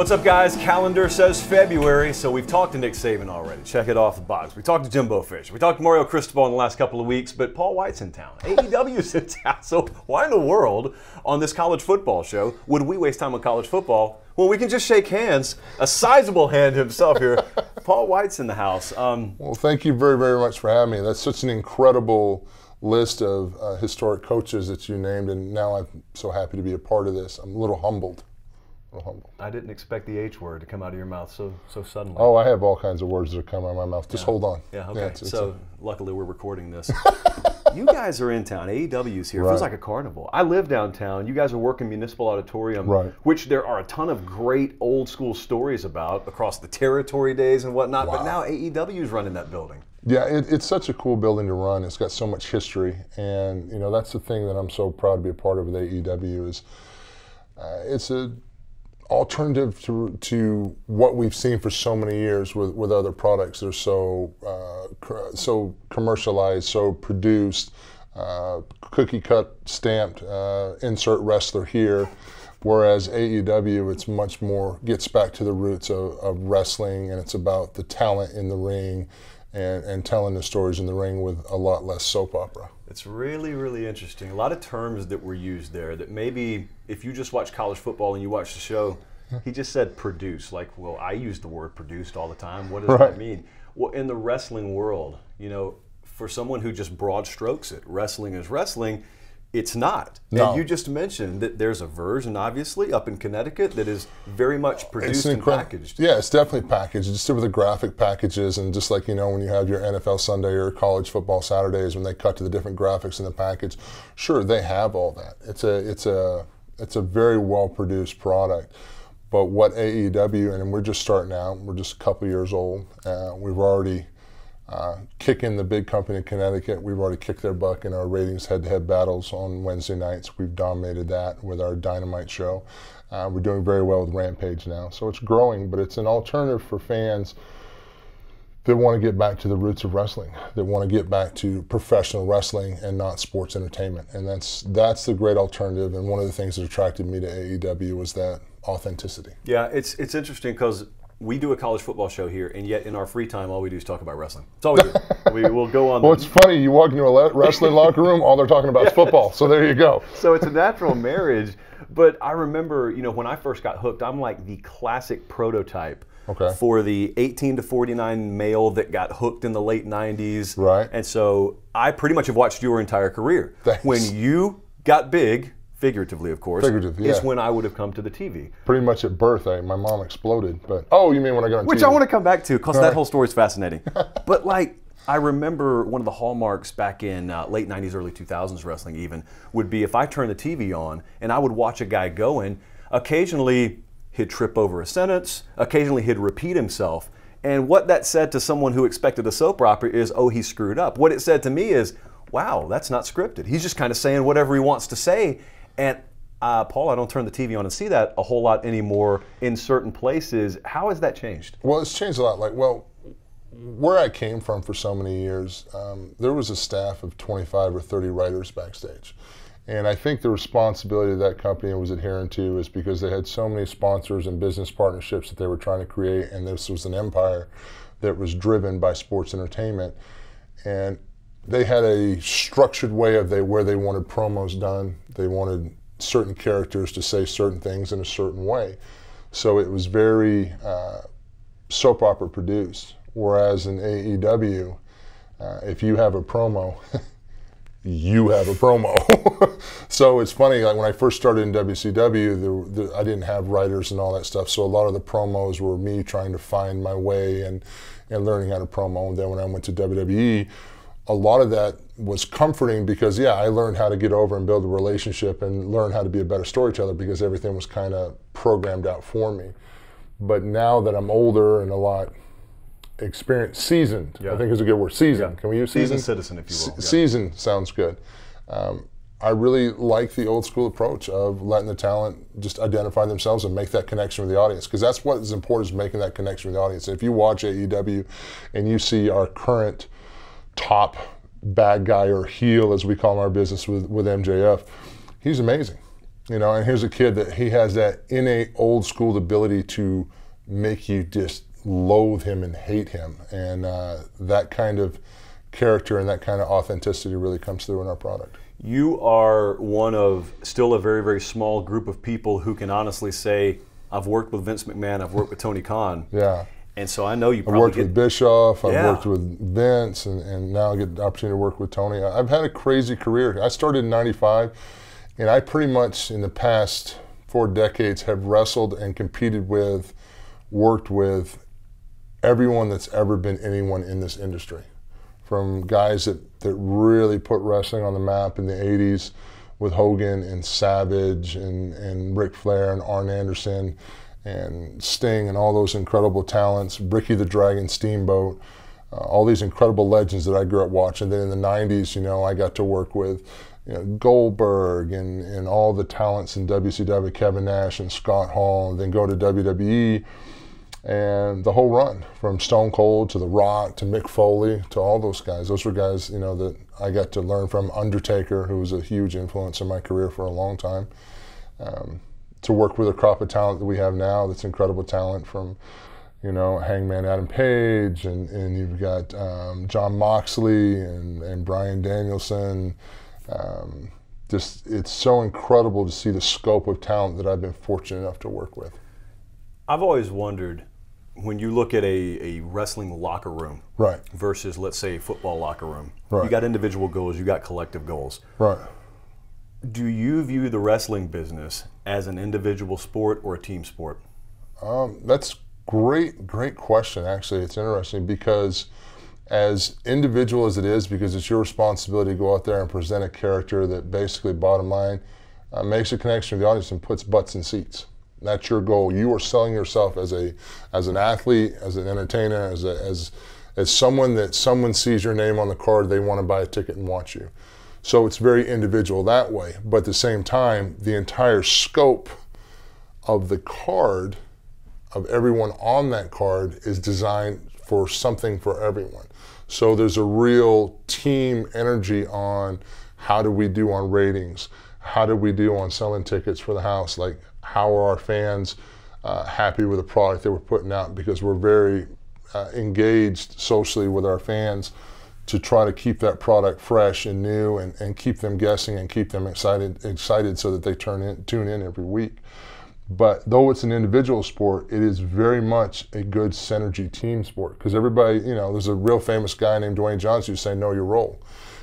What's up, guys? Calendar says February, so we've talked to Nick Saban already. Check it off the box. We talked to Jimbo Fisher. We talked to Mario Cristobal in the last couple of weeks, but Paul Wight's in town. AEW's in town. So why in the world on this college football show would we waste time on college football when we can just shake hands? A sizable hand himself here. Paul Wight's in the house. Um, well, thank you very, very much for having me. That's such an incredible list of uh, historic coaches that you named, and now I'm so happy to be a part of this. I'm a little humbled. I didn't expect the H word to come out of your mouth so so suddenly. Oh, I have all kinds of words that come out of my mouth. Just yeah. hold on. Yeah, okay. Yeah, it's, so a... luckily we're recording this. you guys are in town. AEW's here. Right. Feels like a carnival. I live downtown. You guys are working Municipal Auditorium, right. which there are a ton of great old school stories about across the territory days and whatnot. Wow. But now AEW's running that building. Yeah, it, it's such a cool building to run. It's got so much history, and you know that's the thing that I'm so proud to be a part of with AEW is uh, it's a alternative to, to what we've seen for so many years with, with other products. They're so uh, so commercialized, so produced, uh, cookie cut stamped, uh, insert wrestler here. Whereas AEW, it's much more gets back to the roots of, of wrestling, and it's about the talent in the ring, and, and telling the stories in the ring with a lot less soap opera. It's really, really interesting. A lot of terms that were used there that maybe if you just watch college football and you watch the show, he just said produce. Like, well, I use the word produced all the time. What does right. that mean? Well, in the wrestling world, you know, for someone who just broad strokes it, wrestling is wrestling it's not. No. And you just mentioned that there's a version, obviously, up in Connecticut that is very much produced and packaged. Yeah, it's definitely packaged. Just with the graphic packages, and just like you know, when you have your NFL Sunday or college football Saturdays, when they cut to the different graphics in the package, sure they have all that. It's a it's a it's a very well produced product. But what AEW, and we're just starting out. We're just a couple years old. Uh, we've already uh, kicking the big company in Connecticut. We've already kicked their buck in our ratings head-to-head battles on Wednesday nights. We've dominated that with our Dynamite show. Uh, we're doing very well with Rampage now, so it's growing. But it's an alternative for fans that want to get back to the roots of wrestling, that want to get back to professional wrestling and not sports entertainment. And that's that's the great alternative. And one of the things that attracted me to AEW was that authenticity. Yeah, it's it's interesting because we do a college football show here, and yet in our free time, all we do is talk about wrestling. That's all we do. we will go on. well, it's funny. You walk into a wrestling locker room, all they're talking about is football. So there you go. So it's a natural marriage. But I remember, you know, when I first got hooked, I'm like the classic prototype okay. for the 18 to 49 male that got hooked in the late 90s. Right. And so I pretty much have watched your entire career. Thanks. When you got big, figuratively, of course, Figurative, yeah. is when I would have come to the TV. Pretty much at birth, I, my mom exploded. But oh, you mean when I got on Which TV? I want to come back to because that whole story is fascinating. but like, I remember one of the hallmarks back in uh, late 90s, early 2000s wrestling even would be if I turned the TV on and I would watch a guy going, occasionally he'd trip over a sentence, occasionally he'd repeat himself. And what that said to someone who expected a soap opera is, oh, he screwed up. What it said to me is, wow, that's not scripted. He's just kind of saying whatever he wants to say. And uh, Paul, I don't turn the TV on and see that a whole lot anymore in certain places. How has that changed? Well, it's changed a lot. Like, well, where I came from for so many years, um, there was a staff of 25 or 30 writers backstage. And I think the responsibility of that company was adhering to is because they had so many sponsors and business partnerships that they were trying to create, and this was an empire that was driven by sports entertainment. And they had a structured way of they where they wanted promos done. They wanted certain characters to say certain things in a certain way. So it was very uh, soap opera produced. Whereas in AEW, uh, if you have a promo, you have a promo. so it's funny, like when I first started in WCW, I didn't have writers and all that stuff. So a lot of the promos were me trying to find my way and, and learning how to promo. And then when I went to WWE, a lot of that was comforting because yeah, I learned how to get over and build a relationship and learn how to be a better storyteller because everything was kind of programmed out for me. But now that I'm older and a lot experienced, seasoned, yeah. I think is a good word. Seasoned. Yeah. Can we use seasoned? Seasoned citizen, if you will. yeah. Seasoned sounds good. Um, I really like the old school approach of letting the talent just identify themselves and make that connection with the audience because that's what is important is making that connection with the audience. If you watch AEW and you see our current top bad guy or heel, as we call him our business with, with MJF, he's amazing. You know, and here's a kid that he has that innate old school ability to make you just loathe him and hate him, and uh, that kind of character and that kind of authenticity really comes through in our product. You are one of still a very, very small group of people who can honestly say, I've worked with Vince McMahon, I've worked with Tony Khan. Yeah. And so I know you I've worked get, with Bischoff, I've Yeah. worked with Vince, and, and now I get the opportunity to work with Tony. I- I've had a crazy career. I started in 95, and I pretty much, in the past four decades, have wrestled and competed with, worked with everyone that's ever been anyone in this industry. From guys that, that really put wrestling on the map in the 80s with Hogan and Savage and, and Ric Flair and Arn Anderson and Sting and all those incredible talents, Ricky the Dragon Steamboat, uh, all these incredible legends that I grew up watching. Then in the 90s, you know, I got to work with you know, Goldberg and, and all the talents in WCW, Kevin Nash and Scott Hall, and then go to WWE and the whole run from Stone Cold to The Rock to Mick Foley to all those guys. Those were guys, you know, that I got to learn from. Undertaker, who was a huge influence in my career for a long time. Um, to work with a crop of talent that we have now, that's incredible talent from, you know, Hangman Adam Page, and, and you've got um, Jon Moxley and, and Bryan Danielson. Um, just it's so incredible to see the scope of talent that I've been fortunate enough to work with. I've always wondered when you look at a, a wrestling locker room Right, versus, let's say, a football locker room. right. You got individual goals, you got collective goals. right. Do you view the wrestling business as an individual sport or a team sport? Um, that's great, great question. Actually, it's interesting because as individual as it is, because it's your responsibility to go out there and present a character that basically, bottom line, uh, makes a connection with the audience and puts butts in seats. That's your goal. You are selling yourself as a as an athlete, as an entertainer, as a, as as someone that someone sees your name on the card, they want to buy a ticket and watch you. So it's very individual that way. But at the same time, the entire scope of the card of everyone on that card is designed for something for everyone. So there's a real team energy on how do we do on ratings? How do we do on selling tickets for the house? Like, how are our fans uh, happy with the product that we're putting out? Because we're very uh, engaged socially with our fans to try to keep that product fresh and new and, and keep them guessing and keep them excited excited so that they turn in tune in every week. But though it's an individual sport, it is very much a good synergy team sport because everybody, you know, there's a real famous guy named Dwayne Johnson who say know your role.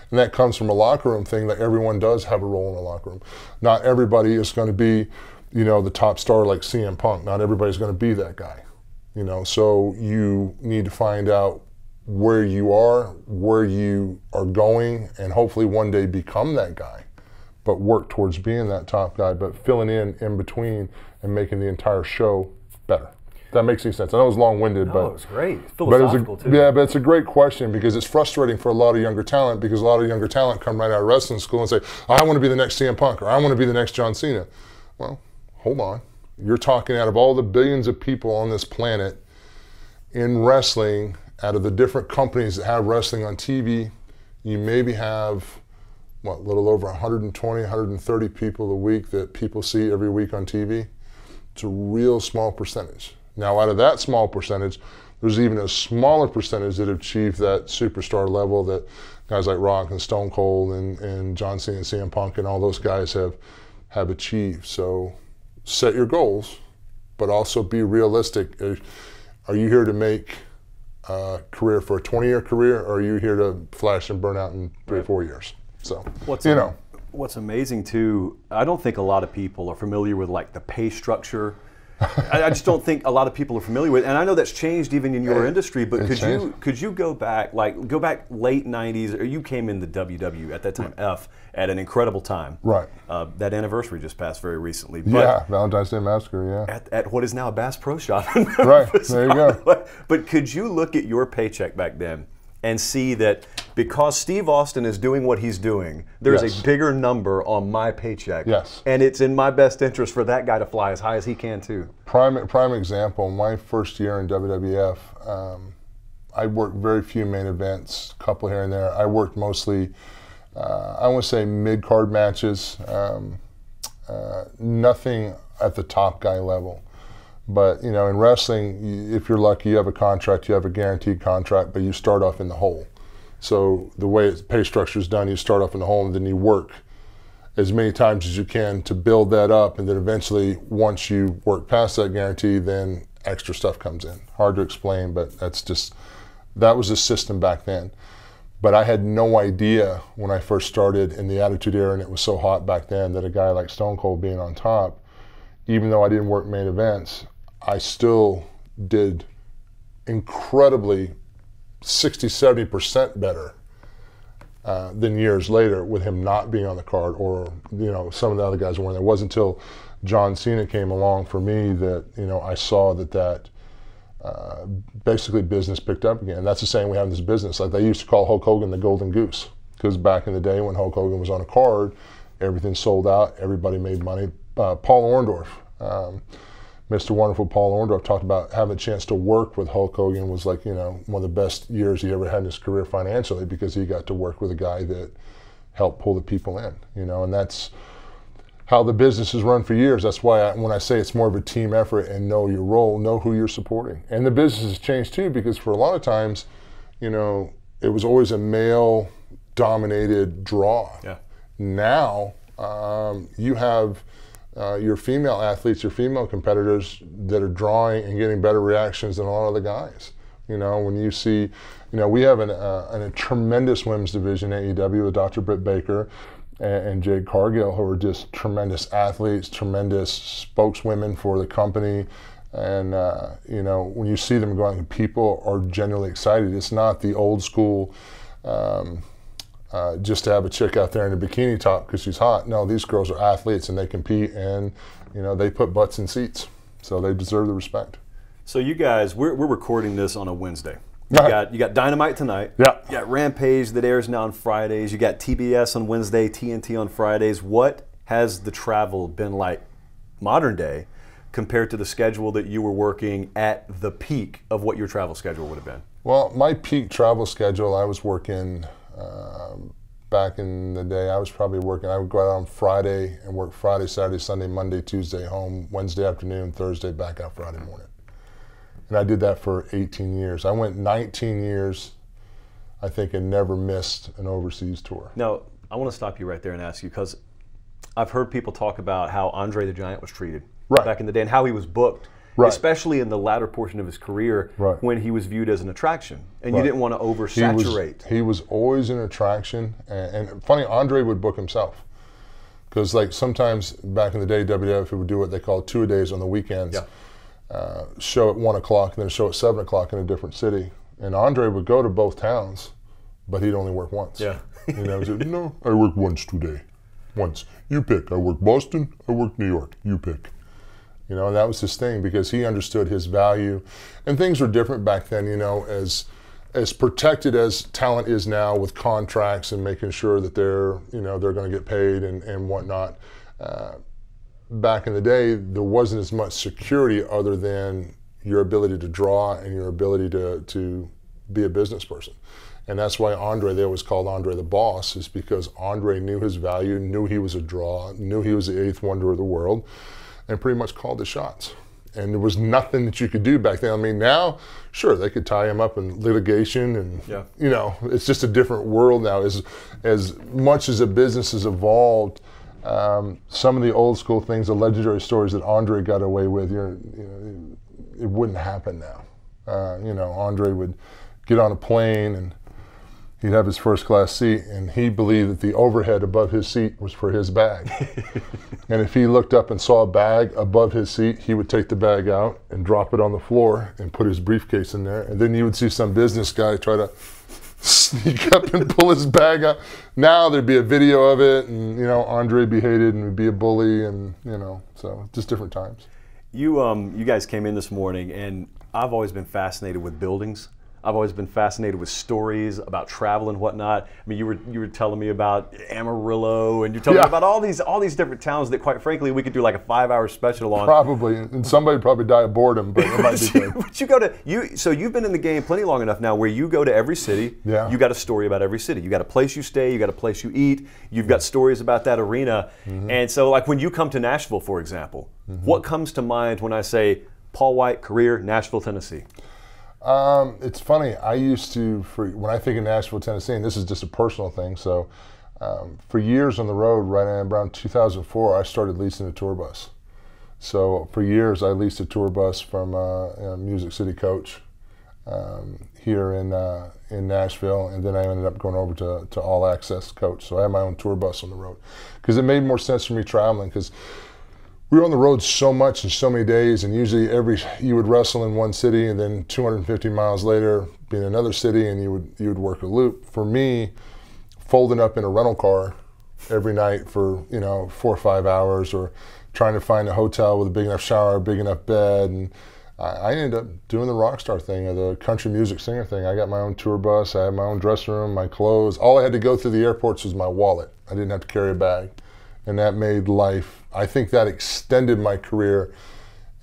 And that comes from a locker room thing that everyone does have a role in the locker room. Not everybody is going to be, you know, the top star like CM Punk. Not everybody's going to be that guy. You know, so you need to find out where you are, where you are going, and hopefully one day become that guy but work towards being that top guy, but filling in in between and making the entire show better. That makes any sense. I know it was long-winded, Oh, but it was great. but it was a, too. yeah, but it's a great question because it's frustrating for a lot of younger talent because a lot of younger talent come right out of wrestling school and say, "I want to be the next CM Punk" or "I want to be the next John Cena." Well, hold on. You're talking out of all the billions of people on this planet in wrestling, out of the different companies that have wrestling on TV, you maybe have what, a little over 120, 130 people a week that people see every week on TV. It's a real small percentage. Now, out of that small percentage, there's even a smaller percentage that achieve that superstar level that guys like Rock and Stone Cold and, and John Cena and CM Punk and all those guys have have achieved. So set your goals, but also be realistic. Are- Are you here to make a career for a 20 year career, or are you here to flash and burn out in three or four years? So, What's you know, What's amazing too, I don't think a lot of people are familiar with like the pay structure. I, I just don't think a lot of people are familiar with, and I know that's changed even in your industry. But could you could you go back like go back late '90s, or you came in the WW at that time F at an incredible time. Right. Uh, that anniversary just passed very recently. But yeah, Valentine's Day Massacre, yeah. At, at what is now a Bass Pro Shop. Right, there you go. But could you look at your paycheck back then and see that because Steve Austin is doing what he's doing, there's Yes. a bigger number on my paycheck. Yes. And it's in my best interest for that guy to fly as high as he can too. Prime prime example. My first year in WWF, um, I worked very few main events, a couple here and there. I worked mostly, uh, I want to say mid card matches. Um, Uh, nothing at the top guy level. But you know, in wrestling, if you're lucky, you have a contract, you have a guaranteed contract, but you start off in the hole. So the way pay structure is done, you start off in the and then you work as many times as you can to build that up, and then eventually, once you work past that guarantee, then extra stuff comes in. Hard to explain, but that's just that was the system back then. But I had no idea when I first started in the Attitude Era, and it was so hot back then that a guy like Stone Cold being on top, even though I didn't work main events, I still did incredibly 60, 70% better uh, than years later with him not being on the card or, you know, some of the other guys weren't. It wasn't until John Cena came along for me that, you know, I saw that that uh, basically business picked up again. That's the same we have in this business. Like they used to call Hulk Hogan the golden goose because back in the day when Hulk Hogan was on a card, everything sold out, everybody made money. Uh, Paul Orndorff, um, Mr. Wonderful Paul Orndorff talked about having a chance to work with Hulk Hogan was like, you know, one of the best years he ever had in his career financially because he got to work with a guy that helped pull the people in, you know, and that's how the business is run for years. That's why I, when I say it's more of a team effort and know your role, know who you're supporting. And the business has changed too because for a lot of times, you know, it was always a male dominated draw. Yeah. Now um, you have – uh, your female athletes, your female competitors that are drawing and getting better reactions than a lot of the guys. You know, when you see, you know, we have an, uh, an, a tremendous women's division at AEW with Dr. Britt Baker and, and Jade Cargill, who are just tremendous athletes, tremendous spokeswomen for the company. And, uh, you know, when you see them going, people are genuinely excited. It's not the old school, um, uh, just to have a chick out there in a bikini top because she's hot. No, these girls are athletes and they compete and you know they put butts in seats, so they deserve the respect. So you guys, we're, we're recording this on a Wednesday. You right. got you got Dynamite tonight. Yeah. You got Rampage that airs now on Fridays. You got TBS on Wednesday, TNT on Fridays. What has the travel been like modern day compared to the schedule that you were working at the peak of what your travel schedule would have been? Well, my peak travel schedule, I was working um, back in the day, I was probably working. I would go out on Friday and work Friday, Saturday, Sunday, Monday, Tuesday, home Wednesday afternoon, Thursday, back out Friday morning. And I did that for 18 years. I went 19 years, I think, and never missed an overseas tour. Now, I want to stop you right there and ask you because I've heard people talk about how Andre the Giant was treated right. back in the day and how he was booked right. especially in the latter portion of his career right. when he was viewed as an attraction, and you didn't want to oversaturate. He was, he was always an attraction, and, and, funny, Andre would book himself. Because like sometimes back in the day, WWF would do what they call two a days on the weekends. Yeah. Uh, show at one o'clock and then show at seven o'clock in a different city. And Andre would go to both towns, but he'd only work once. Yeah. you know, said, no, I work once today. Once. You pick. I work Boston. I work New York. You pick. You know, and that was his thing because he understood his value. And things were different back then, you know, as as protected as talent is now with contracts and making sure that they're, you know, they're going to get paid and, and whatnot. Uh, back in the day, there wasn't as much security other than your ability to draw and your ability to, to be a business person. And that's why Andre, they always called Andre the boss, is because Andre knew his value, knew he was a draw, knew he was the eighth wonder of the world and pretty much called the shots. And there was nothing that you could do back then. I mean, now, sure, they could tie him up in litigation, and yeah. you know, it's just a different world now. As as much as a business has evolved, um, some of the old school things, the legendary stories that Andre got away with, you know, it wouldn't happen now. Uh, you know, Andre would get on a plane and he'd have his first class seat, and he believed that the overhead above his seat was for his bag. and if he looked up and saw a bag above his seat, he would take the bag out and drop it on the floor and put his briefcase in there. And then you would see some business guy try to sneak up and pull his bag out. Now there'd be a video of it, and you know Andre be hated and would be a bully, and you know, so just different times. You um, you guys came in this morning, and I've always been fascinated with buildings I've always been fascinated with stories about travel and whatnot. I mean, you were you were telling me about Amarillo, and you're telling Yeah. me about all these all these different towns that, quite frankly, we could do like a five-hour special on. Probably, and somebody probably die of boredom, but it might be good. but you go to you so you've been in the game plenty long enough now where you go to every city Yeah. you got a story about every city you got a place you stay you got a place you eat you've got stories about that arena Mm-hmm. and so like when you come to nashville for example what comes to mind when i say paul wight career nashville tennessee Um, it's funny. I used to, for when I think of Nashville, Tennessee, and this is just a personal thing. So, um, for years on the road, right around 2004, I started leasing a tour bus. So for years, I leased a tour bus from uh, Music City Coach um, here in uh, in Nashville, and then I ended up going over to, to All Access Coach. So I had my own tour bus on the road because it made more sense for me traveling because we were on the road so much and so many days, and usually every you would wrestle in one city, and then 250 miles later be in another city, and you would you would work a loop. For me, folding up in a rental car every night for you know four or five hours, or trying to find a hotel with a big enough shower, a big enough bed, and I ended up doing the rock star thing or the country music singer thing. I got my own tour bus, I had my own dressing room, my clothes. All I had to go through the airports was my wallet. I didn't have to carry a bag, and that made life. I think that extended my career,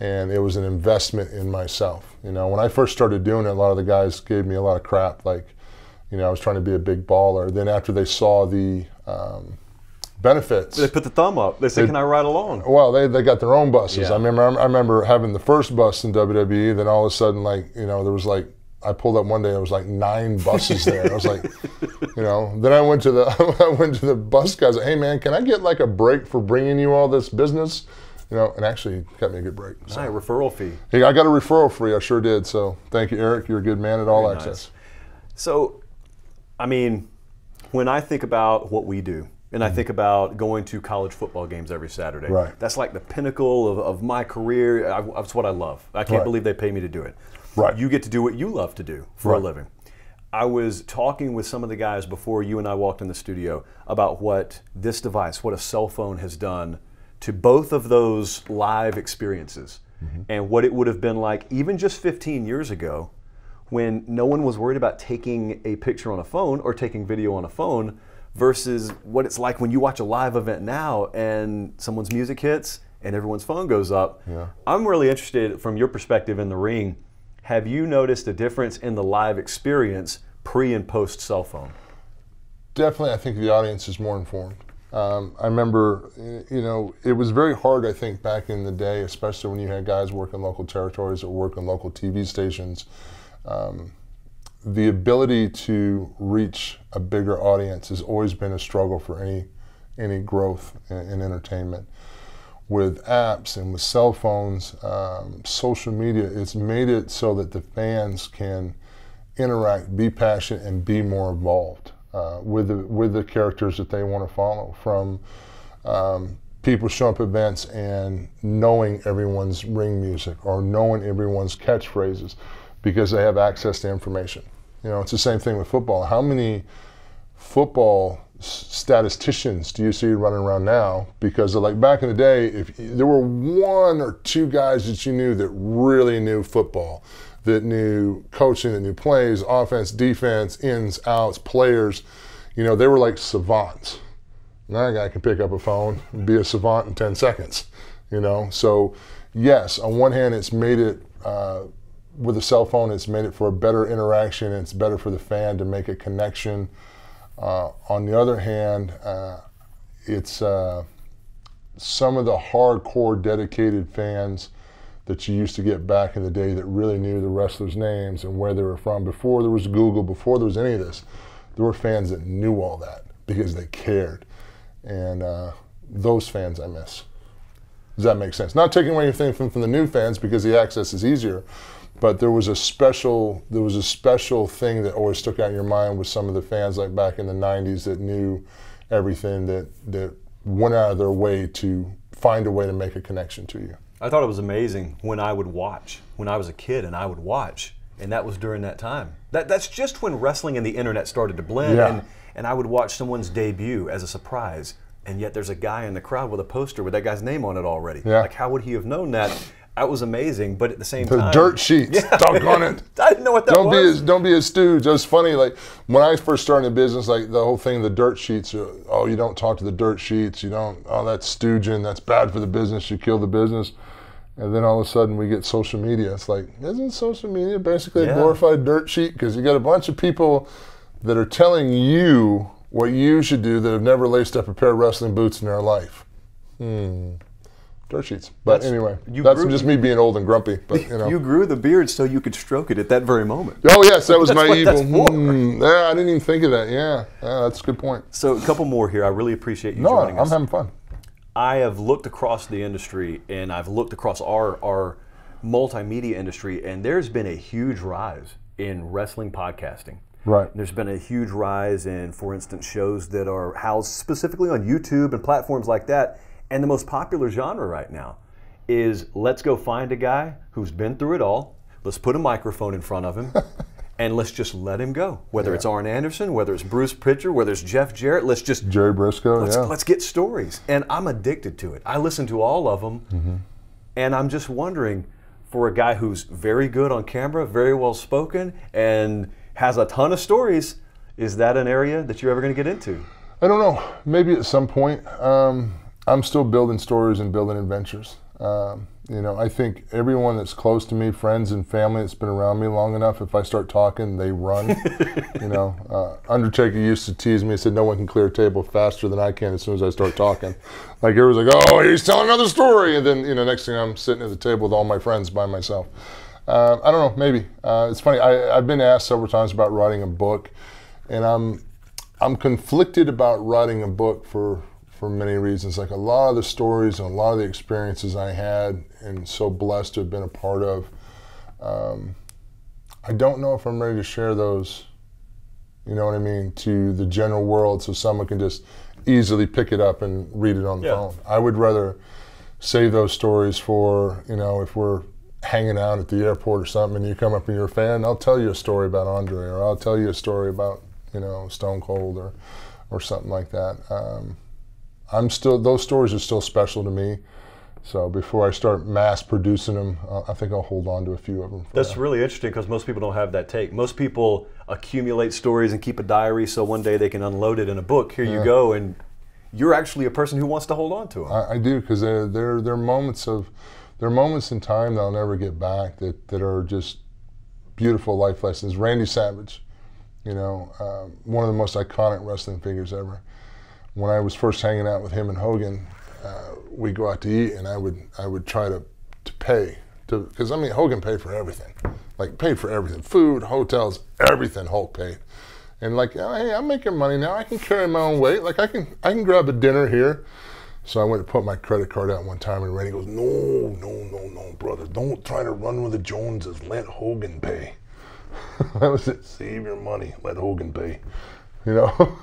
and it was an investment in myself. You know, when I first started doing it, a lot of the guys gave me a lot of crap, like, you know, I was trying to be a big baller. Then after they saw the um, benefits, they put the thumb up they said, They- can i ride along well, they, they got their own buses. Yeah. I remember I remember having the first bus in WWE. Then all of a sudden, like you know, there was like I pulled up one day. There was like nine buses there. I was like, you know. Then I went to the I went to the bus guys. Hey man, can I get like a break for bringing you all this business? You know, and actually got me a good break. So. Right, referral fee Hey, I got a referral free. I sure did. So thank you, Eric. You're a good man at All Very nice. Access. So, I mean, when I think about what we do, and I think about going to college football games every Saturday, Mm-hmm. Right. that's like the pinnacle of, of my career. I, that's what I love. I can't Right. believe they pay me to do it. Right. You get to do what you love to do for Right. a living. I was talking with some of the guys before you and I walked in the studio about what this device, what a cell phone has done to both of those live experiences Mm-hmm. and what it would have been like even just 15 years ago when no one was worried about taking a picture on a phone or taking video on a phone versus what it's like when you watch a live event now and someone's music hits and everyone's phone goes up. Yeah. I'm really interested from your perspective in the ring. Have you noticed a difference in the live experience pre and post cell phone? definitely i think the audience is more informed um, i remember you know it was very hard i think back in the day especially when you had guys working local territories or working local tv stations um, the ability to reach a bigger audience has always been a struggle for any any growth in, in entertainment with apps and with cell phones um, social media it's made it so that the fans can interact, be passionate, and be more involved uh, with the with the characters that they want to follow. From um, people showing up events and knowing everyone's ring music or knowing everyone's catchphrases because they have access to information. You know, it's the same thing with football. How many football statisticians do you see running around now? Because like back in the day, if there were one or two guys that you knew that really knew football, that knew coaching, that knew plays, offense, defense, ins, outs, players, you know, they were like savants. Now a guy can pick up a phone and be a savant in 10 seconds, you know? So, yes, on one hand, it's made it, uh, with a cell phone, it's made it for a better interaction. It's better for the fan to make a connection. Uh, on the other hand, uh, it's uh, some of the hardcore dedicated fans that you used to get back in the day that really knew the wrestlers' names and where they were from. Before there was Google, before there was any of this, there were fans that knew all that because they cared. And uh, those fans I miss. Does that make sense? Not taking away anything from, from the new fans because the access is easier, but there was a special there was a special thing that always stuck out in your mind with some of the fans like back in the '90s that knew everything that that went out of their way to find a way to make a connection to you. I thought it was amazing when I would watch, when I was a kid and I would watch, and that was during that time. That, that's just when wrestling and the internet started to blend, Yeah. and, and I would watch someone's debut as a surprise, and yet there's a guy in the crowd with a poster with that guy's name on it already. Yeah. Like, how would he have known that? That was amazing, but at the same time The time, dirt sheets. Doggone it. I didn't know what that Don't be was. as don't be a stooge. It was funny. Like when I first started in business, like the whole thing, the dirt sheets. uh, Oh, you don't talk to the dirt sheets. You don't. Oh, that's stooging. That's bad for the business. You kill the business. And then all of a sudden we get social media. It's like, isn't social media basically Yeah. a glorified dirt sheet? Because you got a bunch of people that are telling you what you should do that have never laced up a pair of wrestling boots in their life. Hmm. But That's- anyway, you that's grew- just me being old and grumpy. But you know. You grew the beard so you could stroke it at that very moment. Oh yes, that was my evil. Hmm, yeah, I didn't even think of that. Yeah, yeah, that's a good point. So a couple more here. I really appreciate you No, joining I'm us. having fun. I have looked across the industry and I've looked across our our multimedia industry, and there's been a huge rise in wrestling podcasting. Right. There's been a huge rise in, for instance, shows that are housed specifically on YouTube and platforms like that. And the most popular genre right now is let's go find a guy who's been through it all. Let's put a microphone in front of him. And let's just let him go. Whether it's Arn Anderson, whether it's Bruce Pritchard, whether it's Jeff Jarrett, let's just Jerry Brisco. Let's, yeah. let's get stories. And I'm addicted to it. I listen to all of them. Mm-hmm. And I'm just wondering for a guy who's very good on camera, very well spoken, and has a ton of stories, is that an area that you're ever going to get into? I don't know. Maybe at some point. Um, I'm still building stories and building adventures. Um, you know, I think everyone that's close to me, friends and family that's been around me long enough, if I start talking, they run. you know, uh, Undertaker used to tease me and said, "No one can clear a table faster than I can as soon as I start talking." like it was like, "Oh, he's telling another story," and then you know, next thing I'm sitting at the table with all my friends by myself. Uh, I don't know. Maybe uh, it's funny. I, I've been asked several times about writing a book, and I'm I'm conflicted about writing a book for for many reasons. Like a lot of the stories and a lot of the experiences I had and so blessed to have been a part of. Um, I don't know if I'm ready to share those. You know what I mean to the general world, so someone can just easily pick it up and read it on the Yeah. phone. I would rather save those stories for you know if we're hanging out at the airport or something and you come up and you're a fan, I'll tell you a story about Andre or I'll tell you a story about you know Stone Cold or or something like that. Um, I'm still those stories are still special to me. So before I start mass producing them, uh, I think I'll hold on to a few of them. For That's really interesting because most people don't have that take. Most people accumulate stories and keep a diary so one day they can unload it in a book. Here you go, and you're actually a person who wants to hold on to them. I, I do because they're, they're they're moments of they're moments in time that I'll never get back that, that are just beautiful life lessons. Randy Savage, you know, um, one of the most iconic wrestling figures ever. When I was first hanging out with him and Hogan, uh, we go out to eat, and I would I would try to to pay to because I mean Hogan paid for everything, like paid for everything, food, hotels, everything. Hulk paid. And like, oh, hey, I'm making money now. I can carry my own weight. Like I can, I can grab a dinner here. So I went to put my credit card out one time, and Randy goes, "No, no, no, no, brother, don't try to run with the Joneses. Let Hogan pay." that was it. Save your money. Let Hogan pay. You know.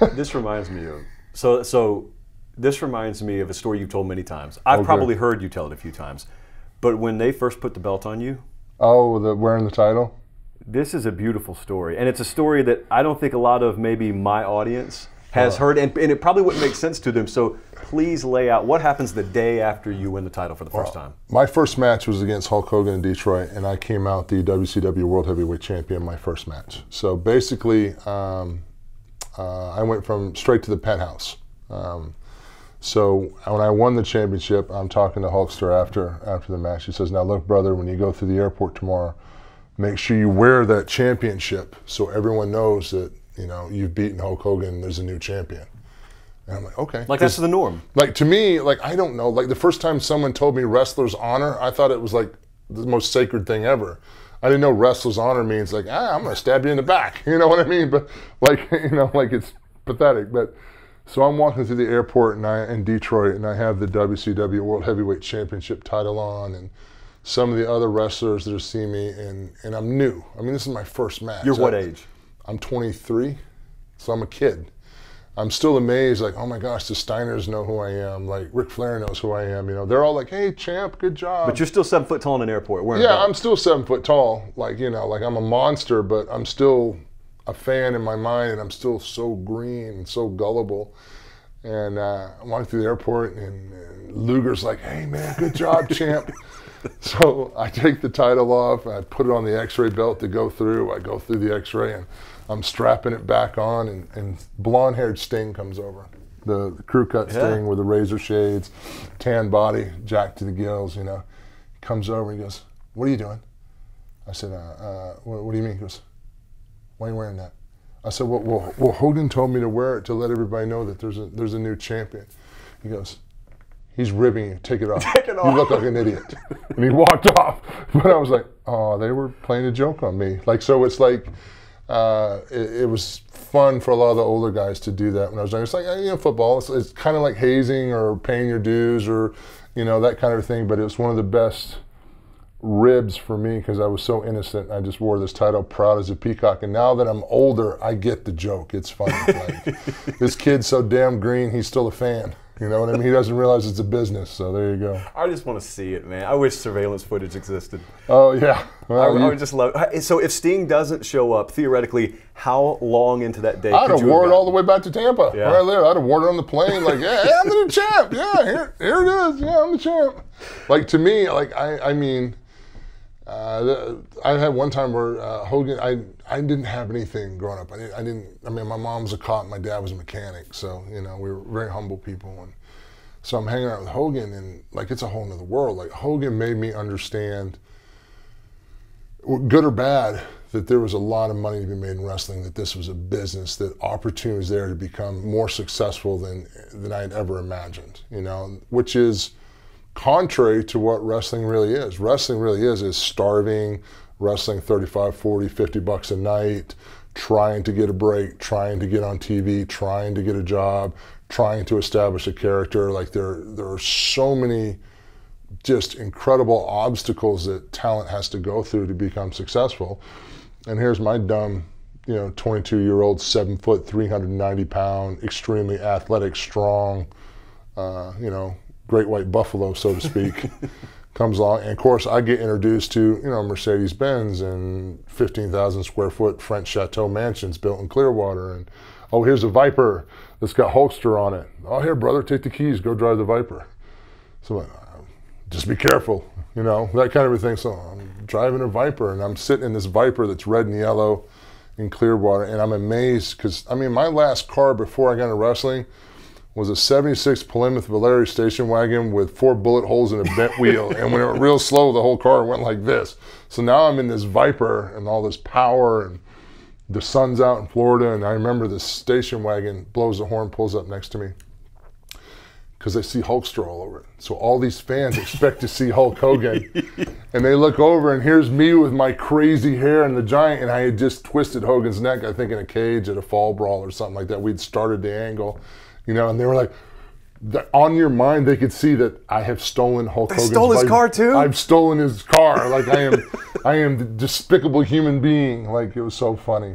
this reminds me of so so. This reminds me of a story you've told many times. I've Okay. probably heard you tell it a few times, but when they first put the belt on you, oh, the wearing the title. This is a beautiful story, and it's a story that I don't think a lot of maybe my audience has heard, and, and it probably wouldn't make sense to them. So please lay out what happens the day after you win the title for the first time. My first match was against Hulk Hogan in Detroit, and I came out the WCW World Heavyweight Champion my first match. So basically, um, uh, I went from straight to the penthouse. Um, so when I won the championship, I'm talking to Hulkster after after the match. He says, "Now look, brother, when you go through the airport tomorrow, make sure you wear that championship so everyone knows that you know you've beaten Hulk Hogan. There's a new champion." And I'm like, "Okay." Like that's the norm. like to me, like I don't know. Like the first time someone told me wrestler's honor, I thought it was like the most sacred thing ever. I didn't know wrestler's honor means like ah, I'm gonna stab you in the back. You know what I mean? But like you know, like it's pathetic. But so I'm walking through the airport and I in Detroit, and I have the WCW World Heavyweight Championship title on, and some of the other wrestlers that are seeing me, and and I'm new. I mean, this is my first match. You're what I- age? I'm 23, so I'm a kid. I'm still amazed, like, oh my gosh, the Steiners know who I am. Like, Ric Flair knows who I am. You know, they're all like, hey, champ, good job. But you're still seven foot tall in an airport. Wearing yeah. I'm still seven foot tall. Like, you know, like I'm a monster, but I'm still a fan in my mind, and I'm still so green and so gullible. And uh, I'm walking through the airport, and, and Luger's like, "Hey man, good job, champ." So I take the title off, I put it on the X-ray belt to go through. I go through the X-ray, and I'm strapping it back on, and, and blonde-haired Sting comes over, the, the crew cut Yeah. Sting with the razor shades, tan body, jacked to the gills. You know, he comes over and he goes, "What are you doing?" I said, uh, uh, what, "What do you mean?" He goes, "Why are you wearing that?" I said, well, well, well, Hogan told me to wear it to let everybody know that there's a there's a new champion. He goes, he's ribbing you. Take it off. Take it off. You look like an idiot. and he walked off. But I was like, oh, they were playing a joke on me. Like so, it's like uh, it, it was fun for a lot of the older guys to do that when I was young. It's like you know, football. It's, it's kind of like hazing or paying your dues or you know that kind of thing. But it was one of the best ribs for me because I was so innocent. I just wore this title proud as a peacock. And now that I'm older, I get the joke. It's funny. Like, this kid's so damn green, he's still a fan. You know what I mean? He doesn't realize it's a business. So there you go. I just want to see it, man. I wish surveillance footage existed. Oh yeah. I, Well, I you- would just love. So if Sting doesn't show up, theoretically, how long into that day I'd could have wore it all the way back to Tampa, Yeah. I live. I'd have worn it on the plane, like, yeah, hey, I'm the new champ. Yeah, here, here it is. Yeah, I'm the champ. Like to me, like I, I mean, uh, I had one time where uh, Hogan, I, I didn't have anything growing up. I didn't, I didn't. I mean, my mom was a cop, my dad was a mechanic, so you know, we were very humble people. And so I'm hanging out with Hogan, and like it's a whole nother world. Like Hogan made me understand good or bad, that there was a lot of money to be made in wrestling, that this was a business, that opportunity was there to become more successful than than I had ever imagined, you know, which is contrary to what wrestling really is. Wrestling really is is starving, wrestling 35, 40, 50 bucks a night, trying to get a break, trying to get on TV, trying to get a job, trying to establish a character. Like there there are so many just incredible obstacles that talent has to go through to become successful. And here's my dumb, you know, 22 year old, seven foot, 390 pound, extremely athletic, strong, uh, you know, great white buffalo, so to speak, comes along. And of course, I get introduced to, you know, Mercedes Benz and 15,000 square foot French chateau mansions built in Clearwater. And oh, here's a Viper that's got Hulkster on it. Oh, here, brother, take the keys, go drive the Viper. So I'm just be careful, you know, that kind of a thing. So I'm driving a Viper and I'm sitting in this Viper that's red and yellow in Clearwater, and I'm amazed because, I mean, my last car before I got into wrestling was a 76 Plymouth Volaré station wagon with four bullet holes and a bent wheel. And when it went real slow, the whole car went like this. So now I'm in this Viper and all this power and the sun's out in Florida, and I remember this station wagon blows the horn, pulls up next to me because they see Hulkster all over it. So all these fans expect to see Hulk Hogan, and they look over, and here's me with my crazy hair and the giant, and I had just twisted Hogan's neck, I think in a cage at a fall brawl or something like that. We'd started the angle, you know, and they were like. th- On your mind, they could see that I have stolen Hulk Hogan's stole his bike. car, too? I've stolen his car. Like I am, I am the despicable human being. Like it was so funny.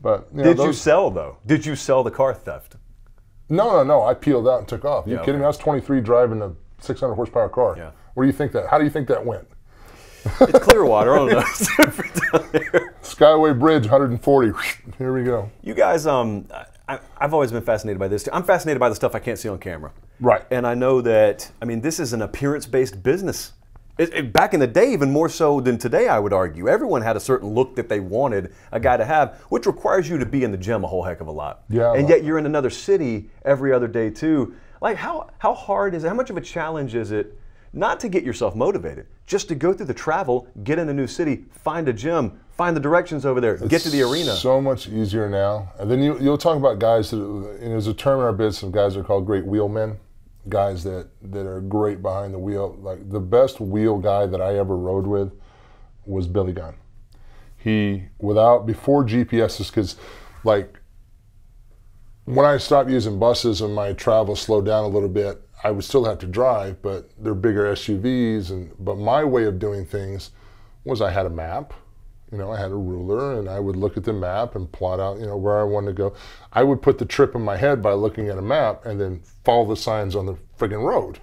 But you know, Did you sell though? Did you sell the car theft? no, no, no. I peeled out and took off. you Yeah, kidding me? I was 23 driving a 600 horsepower car. Yeah. Where do you think that? How do you think that went? It's Clearwater. I don't know. It's different down there. Skyway Bridge, 140. Here we go. You guys, um, I, I've always been fascinated by this. Too. I'm fascinated by the stuff I can't see on camera. Right. And I know that. I mean, this is an appearance-based business. It, it- back in the day, even more so than today, I would argue. Everyone had a certain look that they wanted a guy to have, which requires you to be in the gym a whole heck of a lot. Yeah, And yet you're in another city every other day too. Like how how hard is it? How much of a challenge is it? Not to get yourself motivated, just to go through the travel, get in a new city, find a gym, find the directions over there, get to the arena. So much easier now. And then you, you'll talk about guys that, and there's a term in our business guys that are called great wheelmen, guys that, that are great behind the wheel. Like the best wheel guy that I ever rode with was Billy Gunn. He, without, before GPSs, because like when I stopped using buses and my travel slowed down a little bit, I would still have to drive, but they're bigger SUVs. And but my way of doing things was I had a map, you know, I had a ruler, and I would look at the map and plot out, you know, where I wanted to go. I would put the trip in my head by looking at a map and then follow the signs on the friggin' road.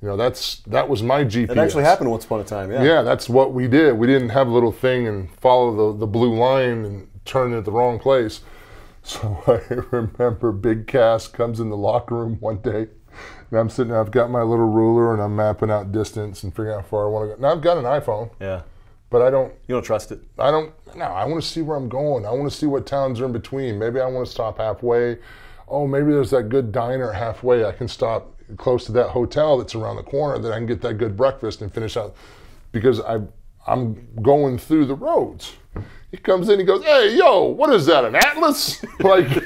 You know, that's that was my GPS. It actually happened once upon a time. Yeah. Yeah, that's what we did. We didn't have a little thing and follow the, the blue line and turn at the wrong place. So I remember Big Cass comes in the locker room one day and I'm sitting there, I've got my little ruler and I'm mapping out distance and figuring out how far I want to go. Now I've got an iPhone, Yeah. but I don't You don't trust it? I don't. No, I want to see where I'm going. I want to see what towns are in between. Maybe I want to stop halfway. Oh, maybe there's that good diner halfway. I can stop close to that hotel that's around the corner that I can get that good breakfast and finish out. Because I, I'm going through the roads. He comes in. He goes, "Hey, yo, what is that? An atlas?" like,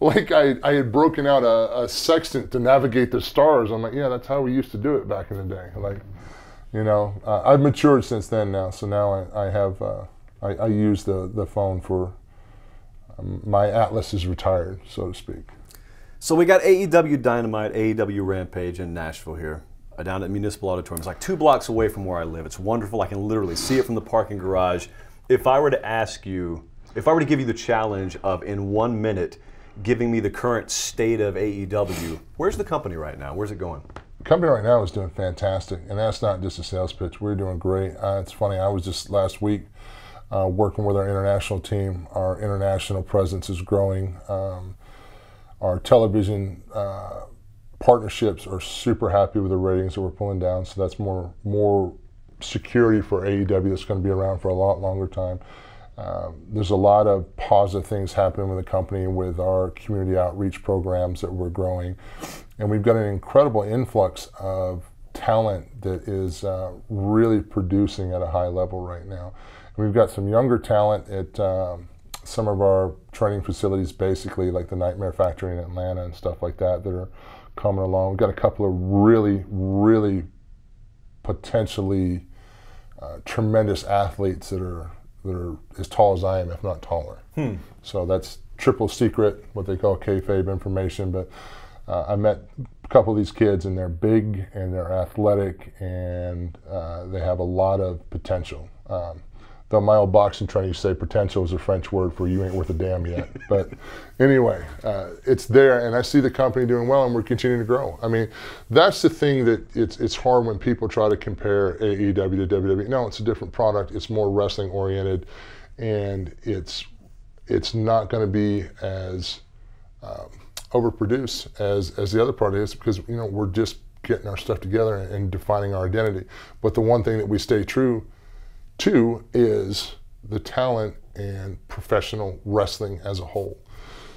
like I, I had broken out a, a sextant to navigate the stars. I'm like, yeah, that's how we used to do it back in the day. Like, you know, uh, I've matured since then now. So now I, I have, uh, I, I use the, the phone for, um, my Atlas is retired, so to speak. So we got AEW Dynamite, AEW Rampage in Nashville here, uh, down at Municipal Auditorium. It's like two blocks away from where I live. It's wonderful. I can literally see it from the parking garage. If I were to ask you, if I were to give you the challenge of in one minute giving me the current state of AEW, where's the company right now? Where's it going? The company right now is doing fantastic, and that's not just a sales pitch. We're doing great. Uh, it's funny. I was just last week uh, working with our international team. Our international presence is growing. Um, our television uh, partnerships are super happy with the ratings that we're pulling down. So that's more more security for AEW that's going to be around for a lot longer time. Um, there's a lot of positive things happening with the company with our community outreach programs that we're growing. And we've got an incredible influx of talent that is uh, really producing at a high level right now. And we've got some younger talent at um, some of our training facilities, basically like the Nightmare Factory in Atlanta and stuff like that, that are coming along. We've got a couple of really, really potentially uh, tremendous athletes that are that are as tall as I am, if not taller. Hmm. So that's triple secret, what they call kayfabe information. But uh, I met a couple of these kids, and they're big and they're athletic, and uh, they have a lot of potential. Um, though my old boxing trainer used to say potential is a French word for you ain't worth a damn yet. but anyway, uh, it's there, and I see the company doing well, and we're continuing to grow. I mean, that's the thing that it's it's hard when people try to compare AEW to WWE. No, it's a different product. It's more wrestling oriented, and it's it's not going to be as um, overproduced as as the other part is because you know we're just getting our stuff together and, and defining our identity. But the one thing that we stay true to is the talent and professional wrestling as a whole.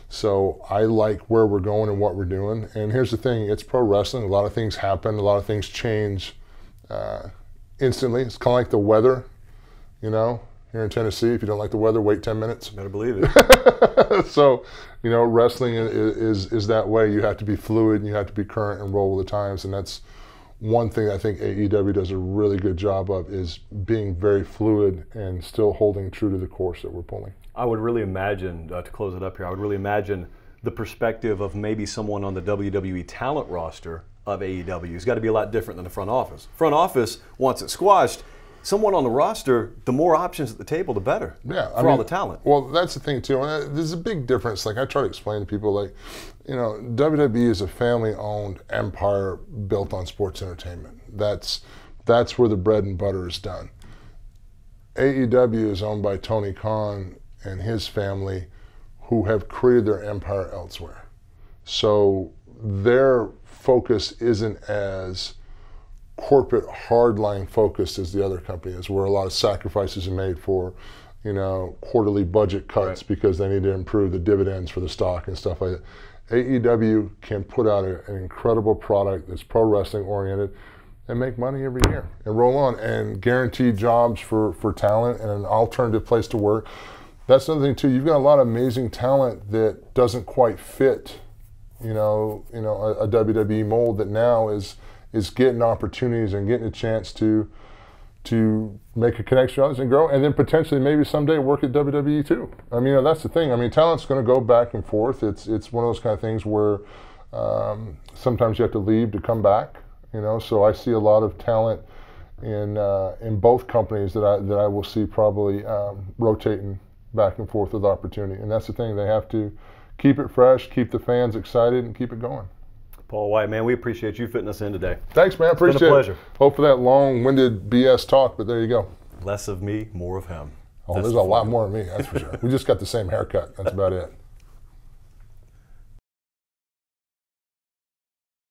So I like where we're going and what we're doing. And here's the thing: it's pro wrestling. A lot of things happen. A lot of things change uh, instantly. It's kind of like the weather, you know. Here in Tennessee, if you don't like the weather, wait 10 minutes. Better believe it. so, you know, wrestling is, is, is that way. You have to be fluid and you have to be current and roll with the times. And that's one thing I think AEW does a really good job of is being very fluid and still holding true to the course that we're pulling. I would really imagine, uh, to close it up here, I would really imagine the perspective of maybe someone on the WWE talent roster of AEW has got to be a lot different than the front office. Front office wants it squashed. Someone on the roster, the more options at the table, the better. Yeah, for all the talent. Well, that's the thing too. And there's a big difference. Like I try to explain to people, like, you know, WWE is a family-owned empire built on sports entertainment. That's that's where the bread and butter is done. AEW is owned by Tony Khan and his family, who have created their empire elsewhere. So their focus isn't as corporate hardline focused as the other company is, where a lot of sacrifices are made for, you know, quarterly budget cuts Right. because they need to improve the dividends for the stock and stuff like that. AEW can put out a, an incredible product that's pro wrestling oriented and make money every year and roll on and guarantee jobs for, for talent and an alternative place to work. That's another thing too. You've got a lot of amazing talent that doesn't quite fit, you know, you know, a, a WWE mold that now is is getting opportunities and getting a chance to to make a connection and grow, and then potentially maybe someday work at WWE too. I mean, that's the thing. I mean, talent's going to go back and forth. It's it's one of those kind of things where um, sometimes you have to leave to come back. You know, so I see a lot of talent in uh, in both companies that I that I will see probably um, rotating back and forth with opportunity, and that's the thing. They have to keep it fresh, keep the fans excited, and keep it going. Paul Wight, man, we appreciate you fitting us in today. Thanks, man. Appreciate it's been a pleasure. it. Hope for that long-winded BS talk, but there you go. Less of me, more of him. Oh, That's there's the a lot more of me, that's for sure. we just got the same haircut. That's about it.